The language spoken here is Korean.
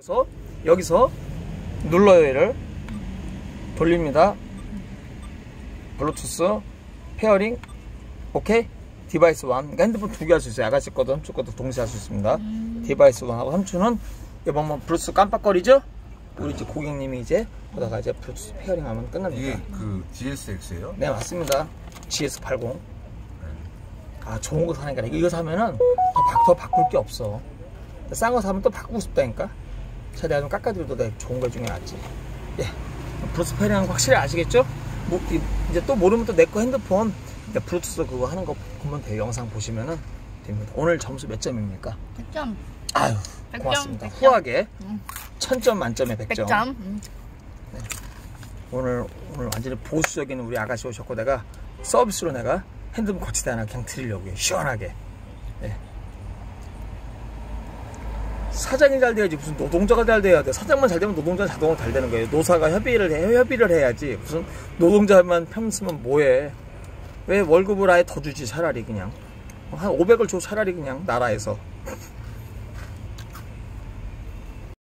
그래서 여기서 눌러요 얘를. 돌립니다. 블루투스 pairing 오케이 device 1 그러니까 핸드폰 두 개 할 수 있어요. 아가씨 거도 삼촌 거도 동시에 할 수 있습니다. device 1하고 삼촌은 이번 뭐 블루투스 깜빡거리죠? 우리 이제 고객님이 이제 보다가 이제 블루투스 pairing 하면 끝납니다. 이게 그 GSX예요? 네 맞습니다. GS80 아 좋은 거 사니까. 이거 사면은 더, 바, 더 바꿀 게 없어. 싼 거 사면 또 바꾸고 싶다니까 최대한 좀 깎아드려도 돼 좋은 거 중에 낫지 예 pairing 확실히 아시겠죠? 뭐, 이- 이제 또 모르면 또 내 거 핸드폰 이제 블루투스 그거 하는 거 보면 돼요 영상 보시면은 됩니다 오늘 점수 몇 점입니까? 100점. 아유 100점, 고맙습니다 100점. 후하게 음. 1000점 만점에 100점 100점. 음. 오늘 오늘 완전히 보수적인 우리 아가씨 오셨고 내가 서비스로 내가 핸드폰 거치대 하나 그냥 드리려고요 시원하게 네. 사장이 잘 돼야지. 무슨 노동자가 잘 돼야 돼. 사장만 잘 되면 노동자 자동으로 잘 되는 거예요. 노사가 협의를 해 협의를 해야지. 무슨 노동자만 편 쓰면 뭐해? 왜 월급을 아예 더 주지? 차라리 그냥. 한 500을 줘 차라리 그냥 나라에서